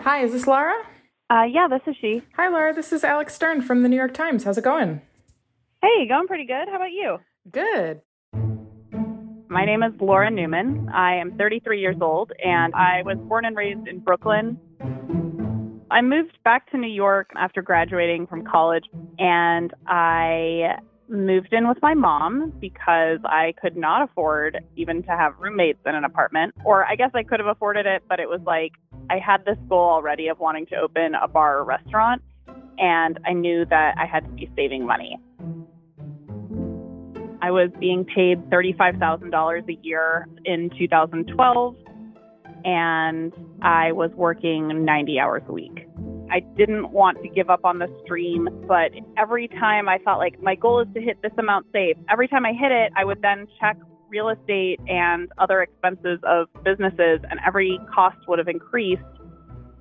Hi, is this Laura? Uh, yeah, this is she. Hi, Laura. This is Alex Stern from the New York Times. How's it going? Hey, going pretty good. How about you? Good. My name is Laura Newman. I am 33 years old, and I was born and raised in Brooklyn. I moved back to New York after graduating from college, and I moved in with my mom because I could not afford even to have roommates in an apartment. Or I guess I could have afforded it, but it was like I had this goal already of wanting to open a bar or restaurant, and I knew that I had to be saving money. I was being paid $35,000 a year in 2012, and I was working 90 hours a week. I didn't want to give up on the stream, but every time I thought like my goal is to hit this amount safe, every time I hit it, I would then check real estate and other expenses of businesses, and every cost would have increased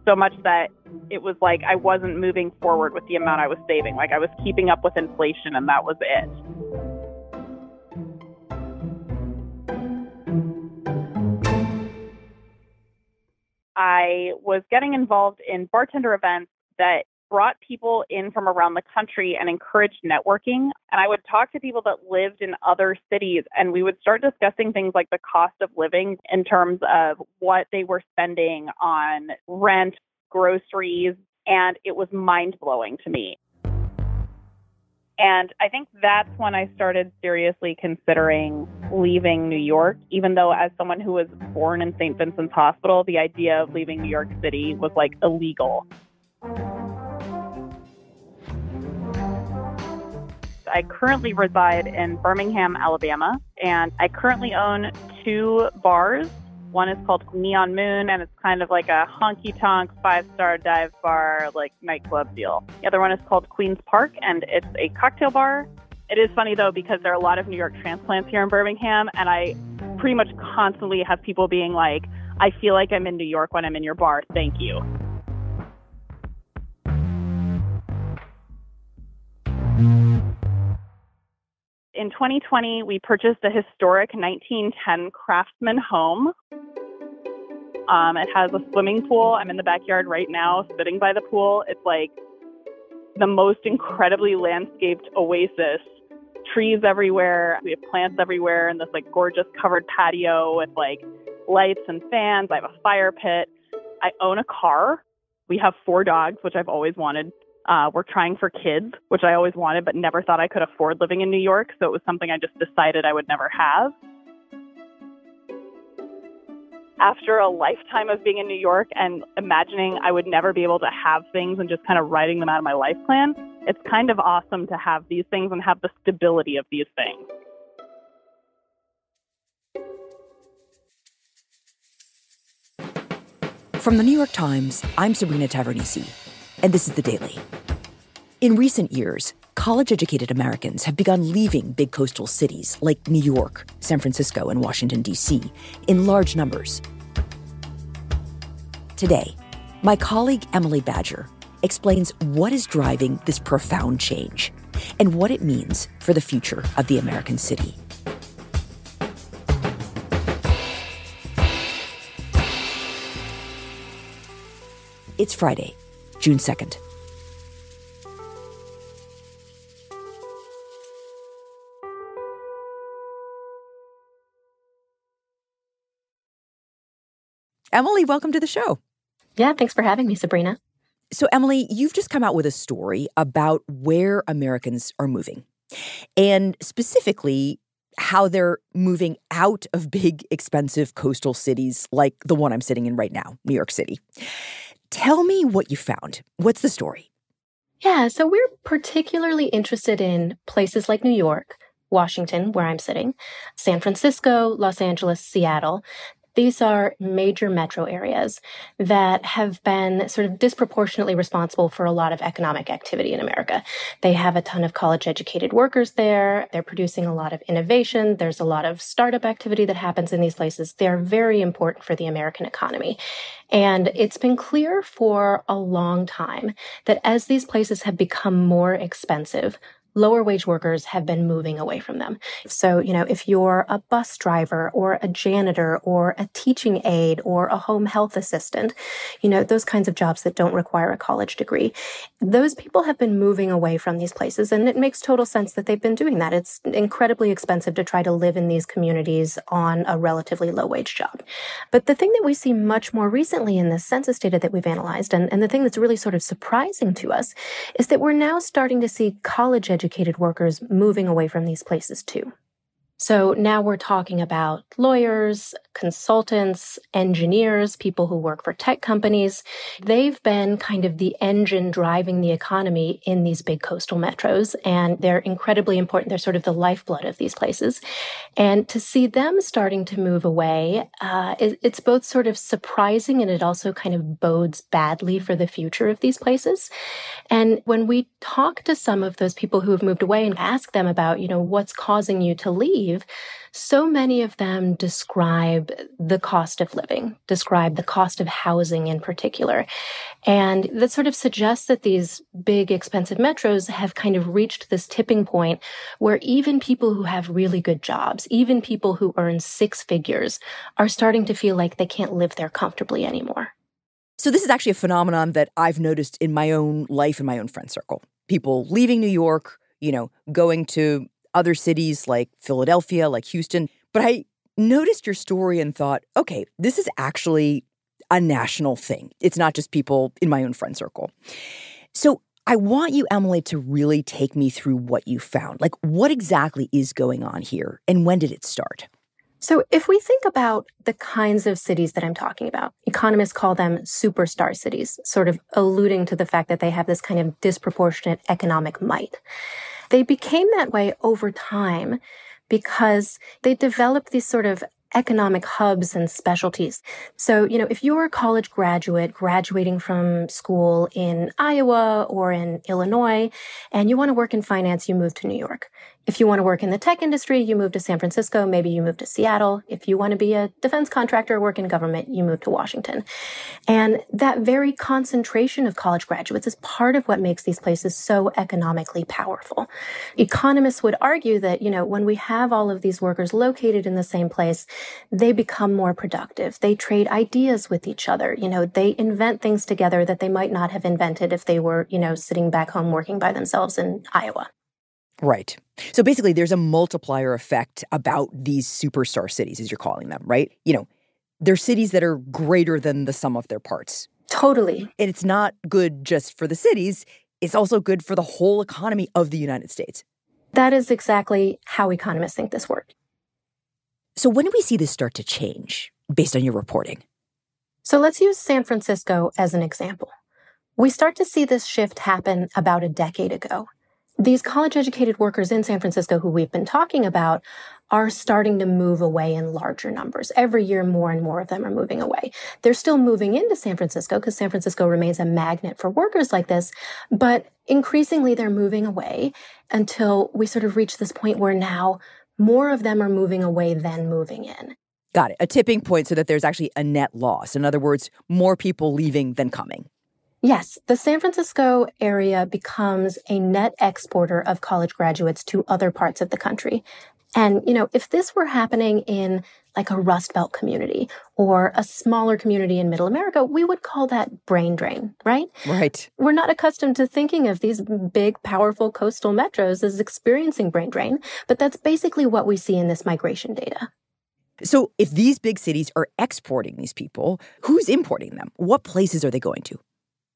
so much that it was like I wasn't moving forward with the amount I was saving. Like I was keeping up with inflation, and that was it. I was getting involved in bartender events that brought people in from around the country and encouraged networking. And I would talk to people that lived in other cities, and we would start discussing things like the cost of living in terms of what they were spending on rent, groceries, and it was mind blowing to me. And I think that's when I started seriously considering leaving New York, even though, as someone who was born in St. Vincent's Hospital, the idea of leaving New York City was like illegal. I currently reside in Birmingham, Alabama, and I currently own two bars one is called Neon Moon, and it's kind of like a honky tonk five star dive bar, like nightclub deal. The other one is called Queen's Park, and it's a cocktail bar. It is funny though, because there are a lot of New York transplants here in Birmingham, and I pretty much constantly have people being like, I feel like I'm in New York when I'm in your bar. Thank you. In 2020, we purchased a historic 1910 Craftsman home. Um, it has a swimming pool. I'm in the backyard right now, sitting by the pool. It's like the most incredibly landscaped oasis. Trees everywhere. We have plants everywhere, and this like gorgeous covered patio with like lights and fans. I have a fire pit. I own a car. We have four dogs, which I've always wanted uh, we're trying for kids, which I always wanted, but never thought I could afford living in New York. So it was something I just decided I would never have. After a lifetime of being in New York and imagining I would never be able to have things and just kind of writing them out of my life plan, it's kind of awesome to have these things and have the stability of these things. From the New York Times, I'm Sabrina Tavernise and this is The Daily. In recent years, college educated Americans have begun leaving big coastal cities like New York, San Francisco, and Washington, D.C. in large numbers. Today, my colleague Emily Badger explains what is driving this profound change and what it means for the future of the American city. It's Friday, June 2nd. Emily, welcome to the show. Yeah, thanks for having me, Sabrina. So, Emily, you've just come out with a story about where Americans are moving, and specifically how they're moving out of big, expensive coastal cities like the one I'm sitting in right now, New York City. Tell me what you found. What's the story? Yeah, so we're particularly interested in places like New York, Washington, where I'm sitting, San Francisco, Los Angeles, Seattle, these are major metro areas that have been sort of disproportionately responsible for a lot of economic activity in America. They have a ton of college educated workers there. They're producing a lot of innovation. There's a lot of startup activity that happens in these places. They're very important for the American economy. And it's been clear for a long time that as these places have become more expensive, lower wage workers have been moving away from them. So, you know, if you're a bus driver or a janitor or a teaching aide or a home health assistant, you know, those kinds of jobs that don't require a college degree, those people have been moving away from these places. And it makes total sense that they've been doing that. It's incredibly expensive to try to live in these communities on a relatively low wage job. But the thing that we see much more recently in the census data that we've analyzed, and, and the thing that's really sort of surprising to us, is that we're now starting to see college education educated workers moving away from these places too. So now we're talking about lawyers, consultants, engineers, people who work for tech companies. They've been kind of the engine driving the economy in these big coastal metros, and they're incredibly important. They're sort of the lifeblood of these places. And to see them starting to move away, uh, it, it's both sort of surprising and it also kind of bodes badly for the future of these places. And when we talk to some of those people who have moved away and ask them about, you know, what's causing you to leave, so many of them describe the cost of living, describe the cost of housing in particular. And that sort of suggests that these big expensive metros have kind of reached this tipping point where even people who have really good jobs, even people who earn six figures are starting to feel like they can't live there comfortably anymore. So, this is actually a phenomenon that I've noticed in my own life and my own friend circle. People leaving New York, you know, going to other cities like Philadelphia, like Houston. But I noticed your story and thought, okay, this is actually a national thing. It's not just people in my own friend circle. So I want you, Emily, to really take me through what you found. Like, what exactly is going on here and when did it start? So, if we think about the kinds of cities that I'm talking about, economists call them superstar cities, sort of alluding to the fact that they have this kind of disproportionate economic might. They became that way over time because they developed these sort of economic hubs and specialties. So, you know, if you're a college graduate graduating from school in Iowa or in Illinois and you want to work in finance, you move to New York. If you want to work in the tech industry, you move to San Francisco, maybe you move to Seattle. If you want to be a defense contractor, work in government, you move to Washington. And that very concentration of college graduates is part of what makes these places so economically powerful. Economists would argue that, you know, when we have all of these workers located in the same place, they become more productive. They trade ideas with each other. You know, they invent things together that they might not have invented if they were, you know, sitting back home working by themselves in Iowa. Right. So basically, there's a multiplier effect about these superstar cities, as you're calling them, right? You know, they're cities that are greater than the sum of their parts. Totally. And it's not good just for the cities, it's also good for the whole economy of the United States. That is exactly how economists think this works. So, when do we see this start to change based on your reporting? So, let's use San Francisco as an example. We start to see this shift happen about a decade ago these college educated workers in San Francisco who we've been talking about are starting to move away in larger numbers. Every year, more and more of them are moving away. They're still moving into San Francisco because San Francisco remains a magnet for workers like this, but increasingly they're moving away until we sort of reach this point where now more of them are moving away than moving in. Got it. A tipping point so that there's actually a net loss. In other words, more people leaving than coming. Yes, the San Francisco area becomes a net exporter of college graduates to other parts of the country. And, you know, if this were happening in like a Rust Belt community or a smaller community in middle America, we would call that brain drain, right? Right. We're not accustomed to thinking of these big, powerful coastal metros as experiencing brain drain, but that's basically what we see in this migration data. So, if these big cities are exporting these people, who's importing them? What places are they going to?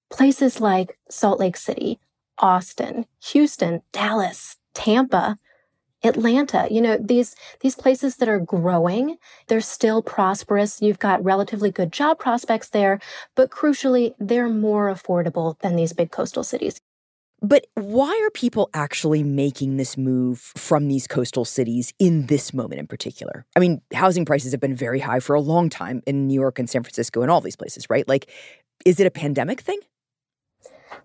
Places like Salt Lake City, Austin, Houston, Dallas, Tampa, Atlanta, you know, these, these places that are growing, they're still prosperous. You've got relatively good job prospects there, but crucially, they're more affordable than these big coastal cities. But why are people actually making this move from these coastal cities in this moment in particular? I mean, housing prices have been very high for a long time in New York and San Francisco and all these places, right? Like, is it a pandemic thing?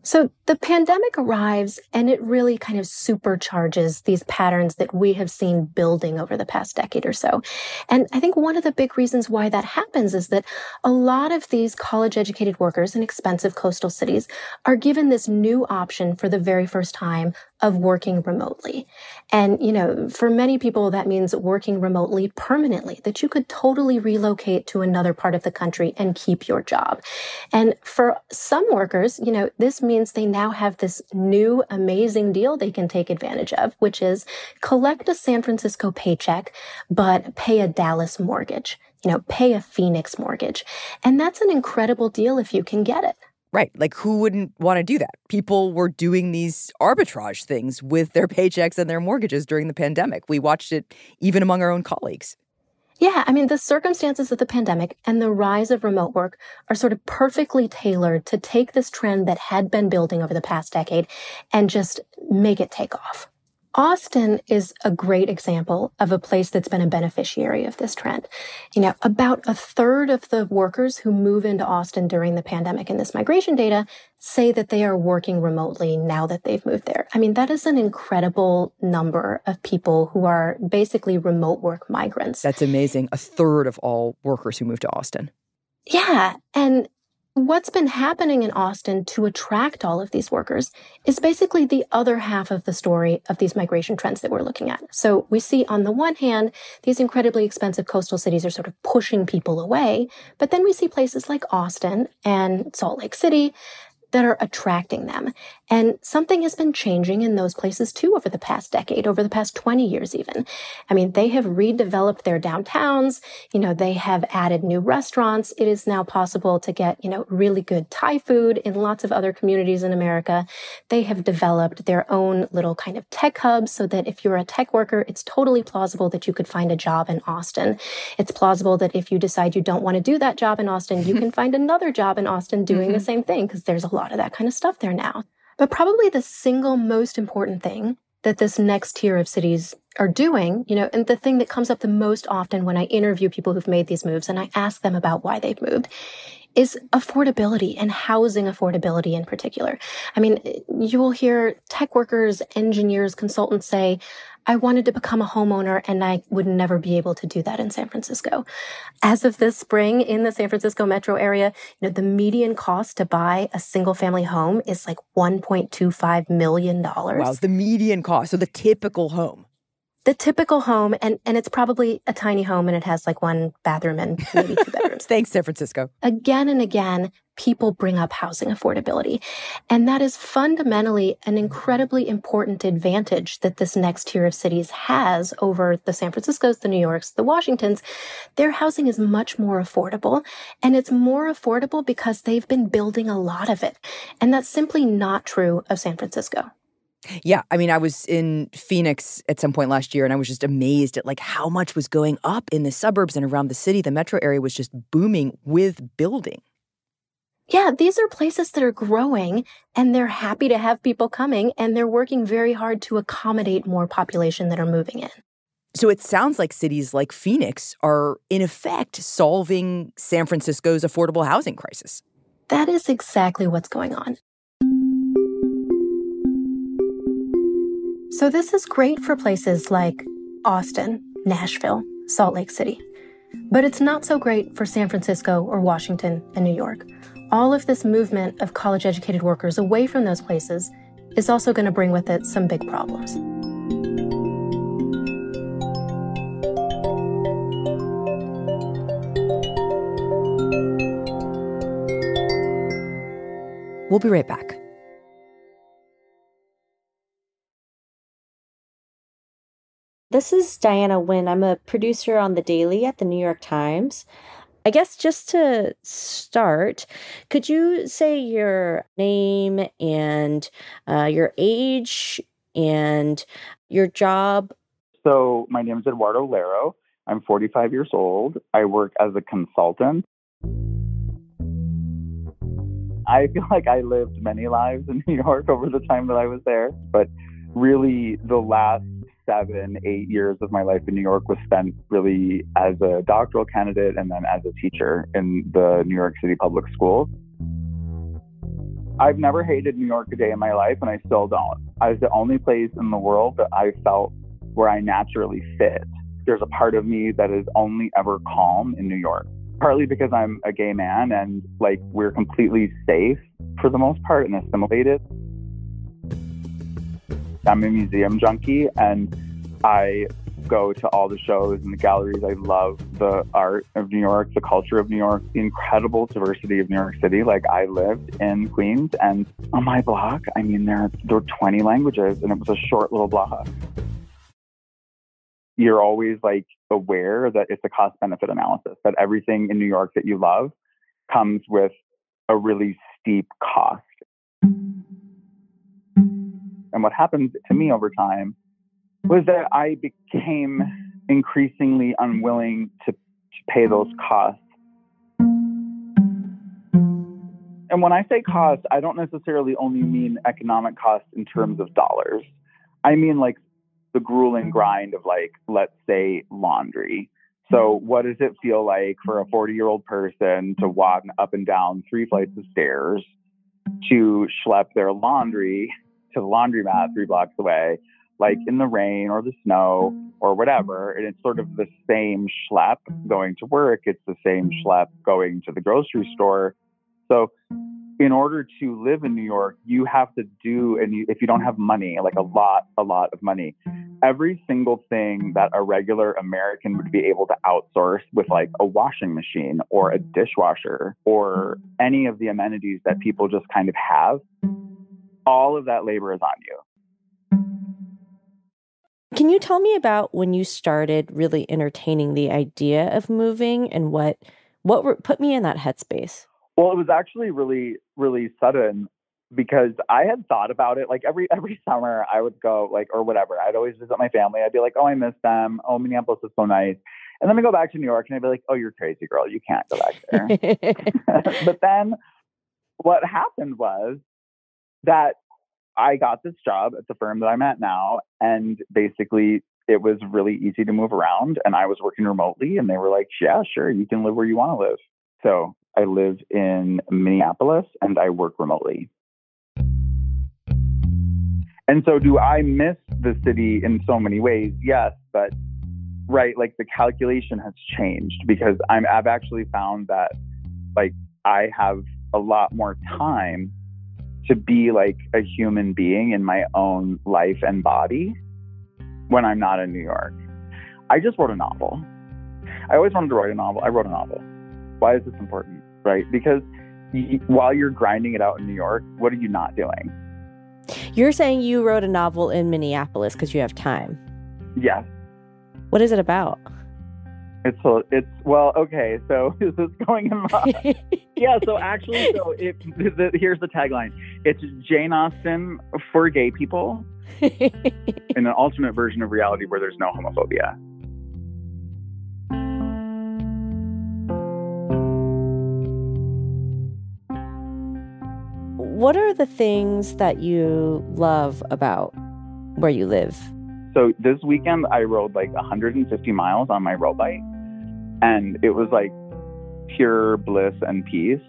So the pandemic arrives and it really kind of supercharges these patterns that we have seen building over the past decade or so. And I think one of the big reasons why that happens is that a lot of these college educated workers in expensive coastal cities are given this new option for the very first time of working remotely. And, you know, for many people, that means working remotely permanently, that you could totally relocate to another part of the country and keep your job. And for some workers, you know, this means they now have this new amazing deal they can take advantage of, which is collect a San Francisco paycheck, but pay a Dallas mortgage, you know, pay a Phoenix mortgage. And that's an incredible deal if you can get it. Right. Like, who wouldn't want to do that? People were doing these arbitrage things with their paychecks and their mortgages during the pandemic. We watched it even among our own colleagues. Yeah, I mean, the circumstances of the pandemic and the rise of remote work are sort of perfectly tailored to take this trend that had been building over the past decade and just make it take off. Austin is a great example of a place that's been a beneficiary of this trend. You know, about a third of the workers who move into Austin during the pandemic in this migration data say that they are working remotely now that they've moved there. I mean, that is an incredible number of people who are basically remote work migrants. That's amazing. A third of all workers who move to Austin. Yeah. And What's been happening in Austin to attract all of these workers is basically the other half of the story of these migration trends that we're looking at. So we see on the one hand, these incredibly expensive coastal cities are sort of pushing people away, but then we see places like Austin and Salt Lake City that are attracting them. And something has been changing in those places too over the past decade, over the past 20 years even. I mean, they have redeveloped their downtowns. You know, they have added new restaurants. It is now possible to get, you know, really good Thai food in lots of other communities in America. They have developed their own little kind of tech hubs so that if you're a tech worker, it's totally plausible that you could find a job in Austin. It's plausible that if you decide you don't want to do that job in Austin, you can find another job in Austin doing mm-hmm. the same thing because there's a lot of that kind of stuff there now. But probably the single most important thing that this next tier of cities are doing, you know, and the thing that comes up the most often when I interview people who've made these moves and I ask them about why they've moved is affordability and housing affordability in particular. I mean, you will hear tech workers, engineers, consultants say, I wanted to become a homeowner and I would never be able to do that in San Francisco. As of this spring in the San Francisco metro area, you know, the median cost to buy a single family home is like $1.25 million. Wow, the median cost. So the typical home the typical home and and it's probably a tiny home and it has like one bathroom and maybe two bedrooms. Thanks San Francisco. Again and again people bring up housing affordability and that is fundamentally an incredibly important advantage that this next tier of cities has over the San Franciscos, the New Yorks, the Washingtons. Their housing is much more affordable and it's more affordable because they've been building a lot of it. And that's simply not true of San Francisco. Yeah, I mean, I was in Phoenix at some point last year and I was just amazed at like how much was going up in the suburbs and around the city. The metro area was just booming with building. Yeah, these are places that are growing and they're happy to have people coming and they're working very hard to accommodate more population that are moving in. So it sounds like cities like Phoenix are in effect solving San Francisco's affordable housing crisis. That is exactly what's going on. So, this is great for places like Austin, Nashville, Salt Lake City. But it's not so great for San Francisco or Washington and New York. All of this movement of college educated workers away from those places is also going to bring with it some big problems. We'll be right back. This is Diana Nguyen. I'm a producer on The Daily at the New York Times. I guess just to start, could you say your name and uh, your age and your job? So, my name is Eduardo Lero. I'm 45 years old. I work as a consultant. I feel like I lived many lives in New York over the time that I was there, but really the last seven, eight years of my life in New York was spent really as a doctoral candidate and then as a teacher in the New York City public schools. I've never hated New York a day in my life, and I still don't. I was the only place in the world that I felt where I naturally fit. There's a part of me that is only ever calm in New York, partly because I'm a gay man and like we're completely safe for the most part and assimilated. I'm a museum junkie and I go to all the shows and the galleries. I love the art of New York, the culture of New York, the incredible diversity of New York City. Like I lived in Queens and on my block, I mean, there, there were 20 languages and it was a short little block. You're always like aware that it's a cost benefit analysis, that everything in New York that you love comes with a really steep cost. And what happened to me over time was that I became increasingly unwilling to, to pay those costs. And when I say cost, I don't necessarily only mean economic cost in terms of dollars. I mean like the grueling grind of like, let's say laundry. So what does it feel like for a 40 year old person to walk up and down three flights of stairs to schlep their laundry to the laundromat three blocks away like in the rain or the snow or whatever. And it's sort of the same schlep going to work, it's the same schlep going to the grocery store. So, in order to live in New York, you have to do, and you, if you don't have money, like a lot, a lot of money, every single thing that a regular American would be able to outsource with like a washing machine or a dishwasher or any of the amenities that people just kind of have, all of that labor is on you. Can you tell me about when you started really entertaining the idea of moving and what what were, put me in that headspace? Well, it was actually really really sudden because I had thought about it like every every summer I would go like or whatever. I'd always visit my family. I'd be like, "Oh, I miss them. Oh, Minneapolis is so nice." And then I go back to New York and I'd be like, "Oh, you're crazy, girl. You can't go back there." but then what happened was that I got this job at the firm that I'm at now, and basically it was really easy to move around. And I was working remotely, and they were like, "Yeah, sure, you can live where you want to live." So I live in Minneapolis, and I work remotely. And so, do I miss the city in so many ways? Yes, but right, like the calculation has changed because I'm, I've actually found that like I have a lot more time to be like a human being in my own life and body when I'm not in New York. I just wrote a novel. I always wanted to write a novel. I wrote a novel. Why is this important? Right? Because while you're grinding it out in New York, what are you not doing? You're saying you wrote a novel in Minneapolis because you have time. Yes. What is it about? It's it's well, okay. So is this going in my? yeah. So actually, so it, the, here's the tagline. It's Jane Austen for gay people in an alternate version of reality where there's no homophobia. what are the things that you love about where you live? So this weekend I rode like 150 miles on my road bike and it was like pure bliss and peace.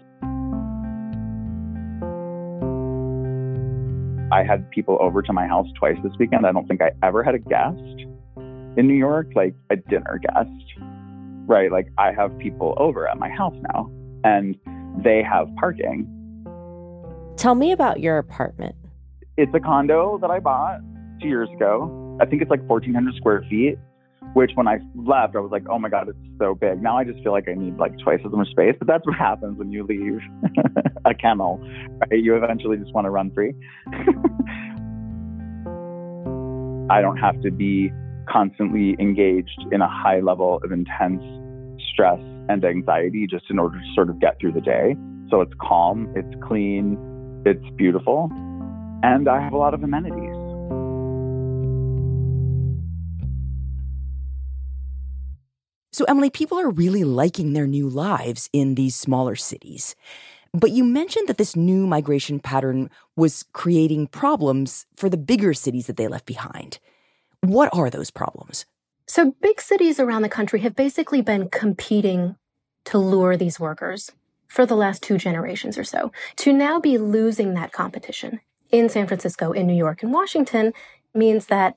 I had people over to my house twice this weekend. I don't think I ever had a guest in New York, like a dinner guest, right? Like I have people over at my house now and they have parking. Tell me about your apartment. It's a condo that I bought two years ago. I think it's like 1,400 square feet which when I left, I was like, oh my God, it's so big. Now I just feel like I need like twice as much space. But that's what happens when you leave a kennel, right? You eventually just want to run free. I don't have to be constantly engaged in a high level of intense stress and anxiety just in order to sort of get through the day. So it's calm, it's clean, it's beautiful, and I have a lot of amenities. So, Emily, people are really liking their new lives in these smaller cities. But you mentioned that this new migration pattern was creating problems for the bigger cities that they left behind. What are those problems? So, big cities around the country have basically been competing to lure these workers for the last two generations or so. To now be losing that competition in San Francisco, in New York, and Washington means that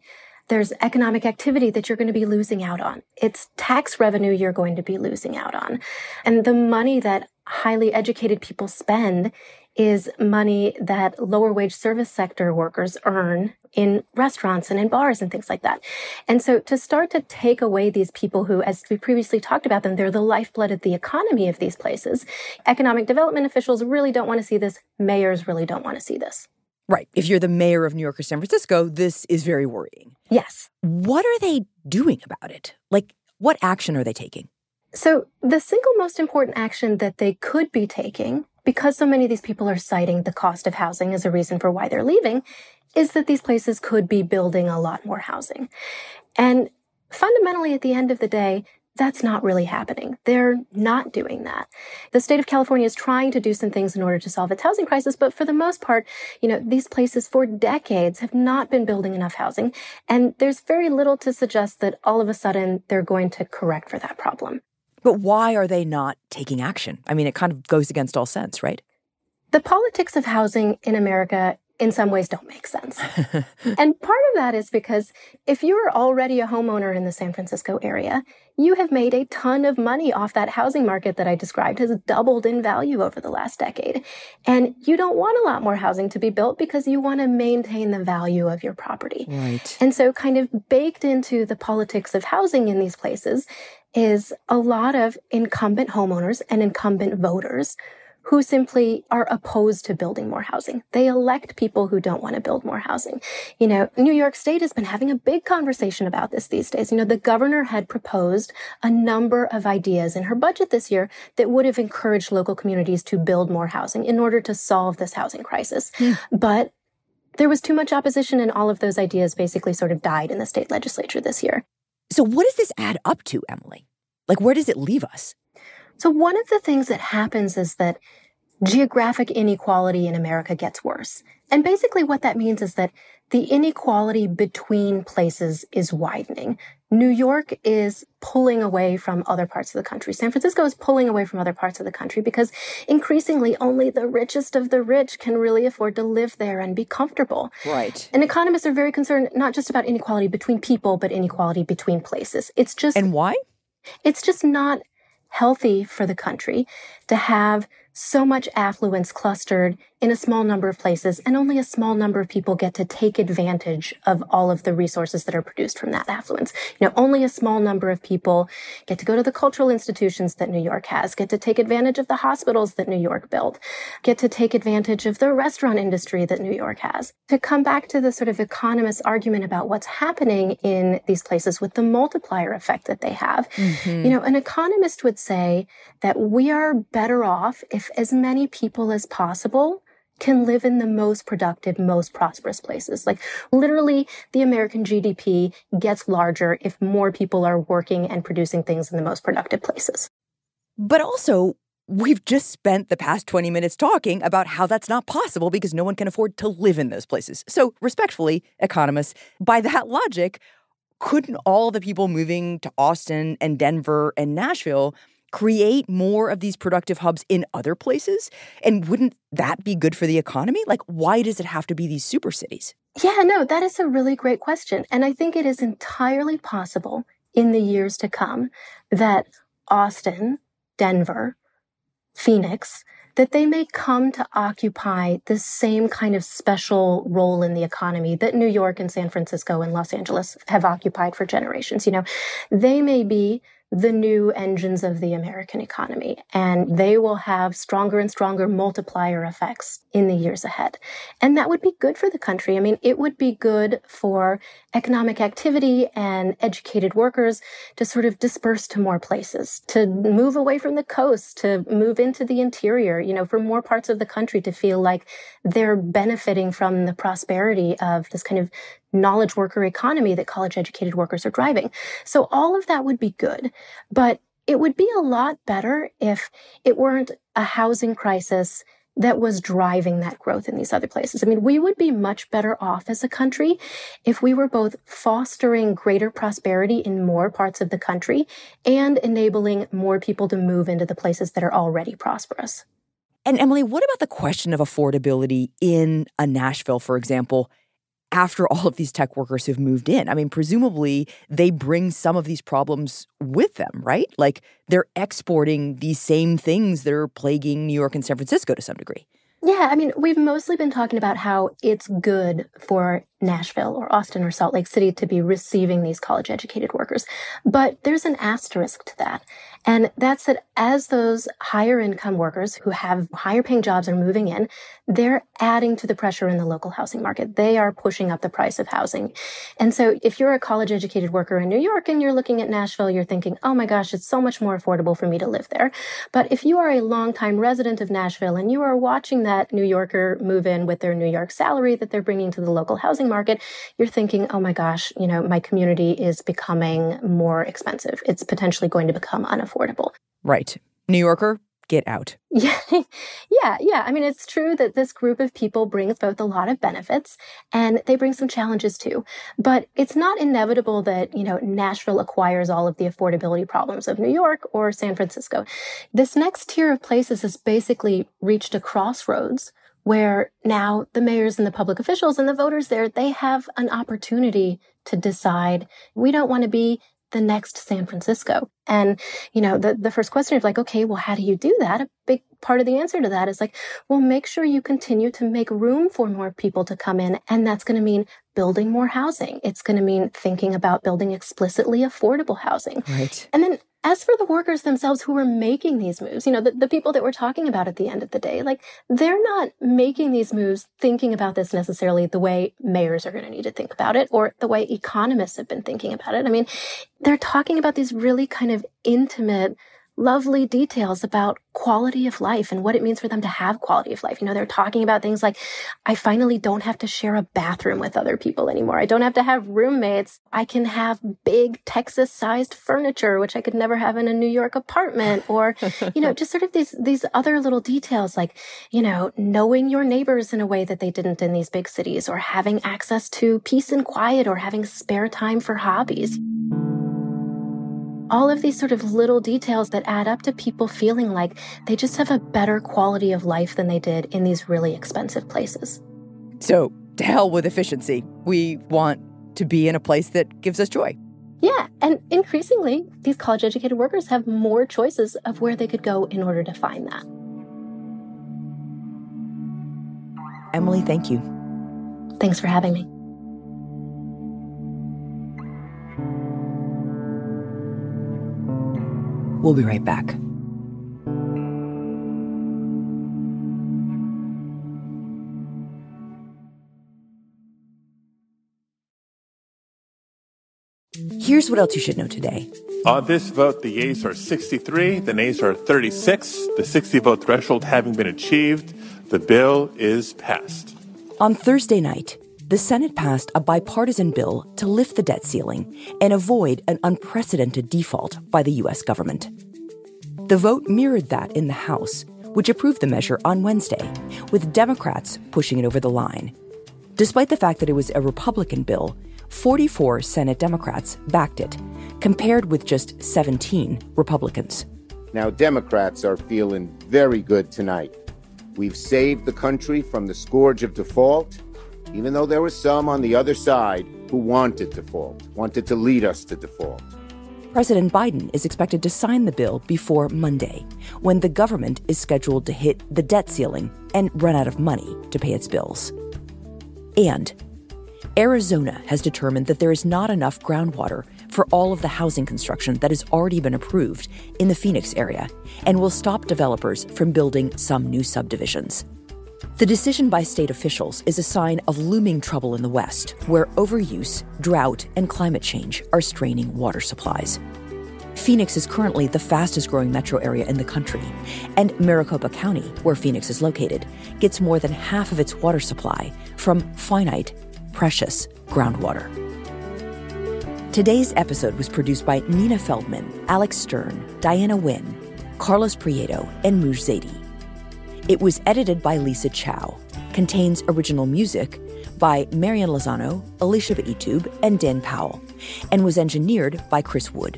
There's economic activity that you're going to be losing out on. It's tax revenue you're going to be losing out on. And the money that highly educated people spend is money that lower wage service sector workers earn in restaurants and in bars and things like that. And so to start to take away these people who, as we previously talked about them, they're the lifeblood of the economy of these places. Economic development officials really don't want to see this. Mayors really don't want to see this. Right. If you're the mayor of New York or San Francisco, this is very worrying. Yes. What are they doing about it? Like, what action are they taking? So, the single most important action that they could be taking because so many of these people are citing the cost of housing as a reason for why they're leaving, is that these places could be building a lot more housing. And fundamentally, at the end of the day, that's not really happening. They're not doing that. The state of California is trying to do some things in order to solve its housing crisis, but for the most part, you know, these places for decades have not been building enough housing. And there's very little to suggest that all of a sudden they're going to correct for that problem. But why are they not taking action? I mean, it kind of goes against all sense, right? The politics of housing in America in some ways don't make sense. and part of that is because if you're already a homeowner in the San Francisco area, you have made a ton of money off that housing market that I described has doubled in value over the last decade. And you don't want a lot more housing to be built because you want to maintain the value of your property. Right. And so kind of baked into the politics of housing in these places is a lot of incumbent homeowners and incumbent voters who simply are opposed to building more housing. They elect people who don't want to build more housing. You know, New York State has been having a big conversation about this these days. You know, the governor had proposed a number of ideas in her budget this year that would have encouraged local communities to build more housing in order to solve this housing crisis. Mm. But there was too much opposition and all of those ideas basically sort of died in the state legislature this year. So, what does this add up to, Emily? Like, where does it leave us? So, one of the things that happens is that geographic inequality in America gets worse. And basically, what that means is that the inequality between places is widening. New York is pulling away from other parts of the country. San Francisco is pulling away from other parts of the country because increasingly only the richest of the rich can really afford to live there and be comfortable. Right. And economists are very concerned not just about inequality between people, but inequality between places. It's just. And why? It's just not healthy for the country to have so much affluence clustered in a small number of places, and only a small number of people get to take advantage of all of the resources that are produced from that affluence. You know, only a small number of people get to go to the cultural institutions that New York has, get to take advantage of the hospitals that New York built, get to take advantage of the restaurant industry that New York has. To come back to the sort of economist argument about what's happening in these places with the multiplier effect that they have, mm-hmm. you know, an economist would say that we are better off if as many people as possible can live in the most productive, most prosperous places. Like literally the American GDP gets larger if more people are working and producing things in the most productive places. But also, we've just spent the past 20 minutes talking about how that's not possible because no one can afford to live in those places. So, respectfully, economists, by that logic, couldn't all the people moving to Austin and Denver and Nashville create more of these productive hubs in other places? And wouldn't that be good for the economy? Like, why does it have to be these super cities? Yeah, no, that is a really great question. And I think it is entirely possible in the years to come that Austin, Denver, Phoenix, that they may come to occupy the same kind of special role in the economy that New York and San Francisco and Los Angeles have occupied for generations. You know, they may be the new engines of the American economy. And they will have stronger and stronger multiplier effects in the years ahead. And that would be good for the country. I mean, it would be good for economic activity and educated workers to sort of disperse to more places, to move away from the coast, to move into the interior, you know, for more parts of the country to feel like they're benefiting from the prosperity of this kind of knowledge worker economy that college educated workers are driving. So all of that would be good, but it would be a lot better if it weren't a housing crisis that was driving that growth in these other places. I mean, we would be much better off as a country if we were both fostering greater prosperity in more parts of the country and enabling more people to move into the places that are already prosperous. And Emily, what about the question of affordability in a Nashville, for example? After all of these tech workers have moved in. I mean, presumably they bring some of these problems with them, right? Like they're exporting these same things that are plaguing New York and San Francisco to some degree. Yeah, I mean, we've mostly been talking about how it's good for Nashville or Austin or Salt Lake City to be receiving these college educated workers. But there's an asterisk to that. And that's that as those higher income workers who have higher paying jobs are moving in, they're adding to the pressure in the local housing market. They are pushing up the price of housing. And so if you're a college educated worker in New York and you're looking at Nashville, you're thinking, oh my gosh, it's so much more affordable for me to live there. But if you are a longtime resident of Nashville and you are watching that New Yorker move in with their New York salary that they're bringing to the local housing market, you're thinking, oh my gosh, you know, my community is becoming more expensive. It's potentially going to become unaffordable. Right. New Yorker, get out. Yeah. yeah. Yeah. I mean, it's true that this group of people brings both a lot of benefits and they bring some challenges too. But it's not inevitable that, you know, Nashville acquires all of the affordability problems of New York or San Francisco. This next tier of places has basically reached a crossroads where now the mayors and the public officials and the voters there, they have an opportunity to decide we don't want to be the next San Francisco. And, you know, the, the first question is like, okay, well, how do you do that? A big part of the answer to that is like, well, make sure you continue to make room for more people to come in. And that's going to mean building more housing. It's going to mean thinking about building explicitly affordable housing. Right. And then as for the workers themselves who are making these moves, you know, the, the people that we're talking about at the end of the day, like they're not making these moves thinking about this necessarily the way mayors are going to need to think about it or the way economists have been thinking about it. I mean, they're talking about these really kind of intimate lovely details about quality of life and what it means for them to have quality of life. You know, they're talking about things like, I finally don't have to share a bathroom with other people anymore. I don't have to have roommates. I can have big Texas sized furniture, which I could never have in a New York apartment or, you know, just sort of these, these other little details like, you know, knowing your neighbors in a way that they didn't in these big cities or having access to peace and quiet or having spare time for hobbies all of these sort of little details that add up to people feeling like they just have a better quality of life than they did in these really expensive places. So, to hell with efficiency. We want to be in a place that gives us joy. Yeah, and increasingly, these college educated workers have more choices of where they could go in order to find that. Emily, thank you. Thanks for having me. We'll be right back. Here's what else you should know today. On this vote, the yeas are 63, the nays are 36. The 60 vote threshold having been achieved, the bill is passed. On Thursday night, the Senate passed a bipartisan bill to lift the debt ceiling and avoid an unprecedented default by the U.S. government. The vote mirrored that in the House, which approved the measure on Wednesday, with Democrats pushing it over the line. Despite the fact that it was a Republican bill, 44 Senate Democrats backed it, compared with just 17 Republicans. Now, Democrats are feeling very good tonight. We've saved the country from the scourge of default even though there were some on the other side who wanted default, wanted to lead us to default. President Biden is expected to sign the bill before Monday, when the government is scheduled to hit the debt ceiling and run out of money to pay its bills. And Arizona has determined that there is not enough groundwater for all of the housing construction that has already been approved in the Phoenix area and will stop developers from building some new subdivisions. The decision by state officials is a sign of looming trouble in the West, where overuse, drought, and climate change are straining water supplies. Phoenix is currently the fastest growing metro area in the country, and Maricopa County, where Phoenix is located, gets more than half of its water supply from finite, precious groundwater. Today's episode was produced by Nina Feldman, Alex Stern, Diana Nguyen, Carlos Prieto, and Mooj Zadie. It was edited by Lisa Chow, contains original music by Marion Lozano, Alicia Ittoop, and Dan Powell, and was engineered by Chris Wood.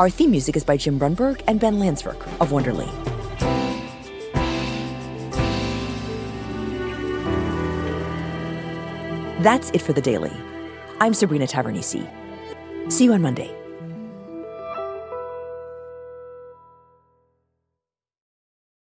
Our theme music is by Jim Brunberg and Ben Landsverk of Wonderly. That's it for the daily. I'm Sabrina Tavernise. See you on Monday.